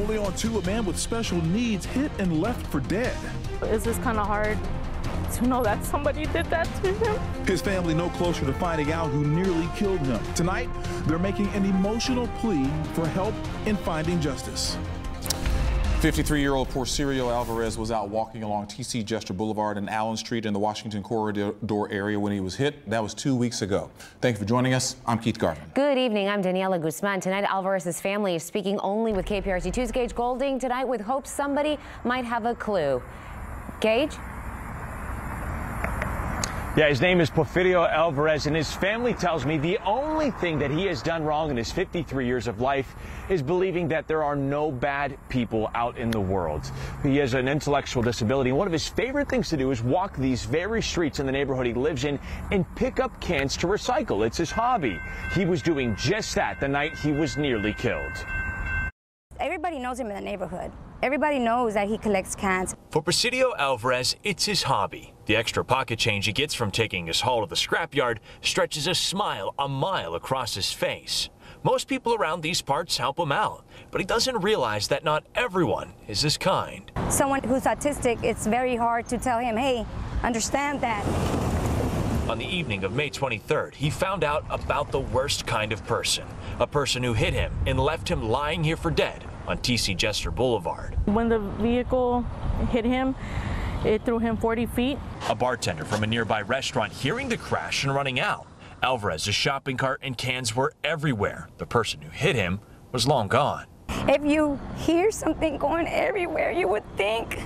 Only on two, a man with special needs hit and left for dead. It's just kind of hard to know that somebody did that to him. His family no closer to finding out who nearly killed him. Tonight, they're making an emotional plea for help in finding justice. 53-year-old Porfirio Alvarez was out walking along TC Jester Boulevard and Allen Street in the Washington corridor area when he was hit. That was two weeks ago. Thank you for joining us. I'm Keith Garvin. Good evening. I'm Daniela Guzman. Tonight, Alvarez's family is speaking only with KPRC 2's Gage Goulding tonight with hopes somebody might have a clue. Gage? Yeah, his name is Porfirio Alvarez, and his family tells me the only thing that he has done wrong in his 53 years of life is believing that there are no bad people out in the world. He has an intellectual disability, and one of his favorite things to do is walk these very streets in the neighborhood he lives in and pick up cans to recycle. It's his hobby. He was doing just that the night he was nearly killed. Everybody knows him in the neighborhood. Everybody knows that he collects cans. Porfirio Alvarez, it's his hobby. The extra pocket change he gets from taking his haul to the scrapyard stretches a smile a mile across his face. Most people around these parts help him out, but he doesn't realize that not everyone is this kind. Someone who's autistic, it's very hard to tell him, hey, understand that. On the evening of May 23rd, he found out about the worst kind of person, a person who hit him and left him lying here for dead on TC Jester Boulevard. When the vehicle hit him, it threw him 40 feet. A bartender from a nearby restaurant hearing the crash and running out. Alvarez's shopping cart and cans were everywhere. The person who hit him was long gone. If you hear something going everywhere, you would think,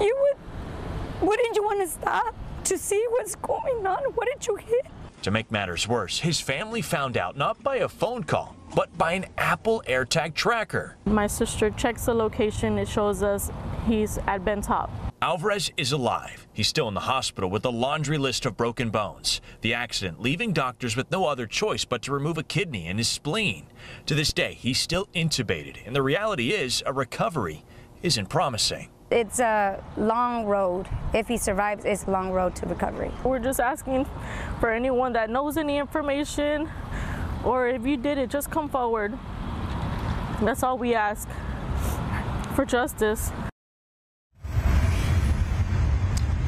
you would, wouldn't you want to stop to see what's going on? What did you hit? To make matters worse, his family found out not by a phone call, but by an Apple AirTag tracker. My sister checks the location. It shows us he's at Ben Taub. Alvarez is alive. He's still in the hospital with a laundry list of broken bones. The accident leaving doctors with no other choice but to remove a kidney and his spleen. To this day, he's still intubated, and the reality is a recovery isn't promising. It's a long road. If he survives, it's a long road to recovery. We're just asking for anyone that knows any information or if you did it, just come forward. That's all we ask for justice.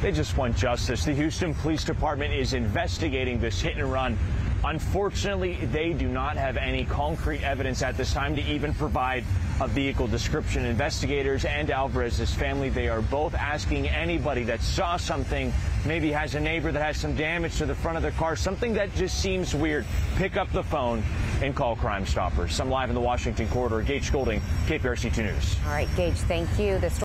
They just want justice. The Houston Police Department is investigating this hit and run. Unfortunately, they do not have any concrete evidence at this time to even provide a vehicle description. Investigators and Alvarez's family, they are both asking anybody that saw something, maybe has a neighbor that has some damage to the front of their car, something that just seems weird, pick up the phone and call Crime Stoppers. I'm live in the Washington corridor. Gage Goulding, KPRC 2 News. All right, Gage, thank you. The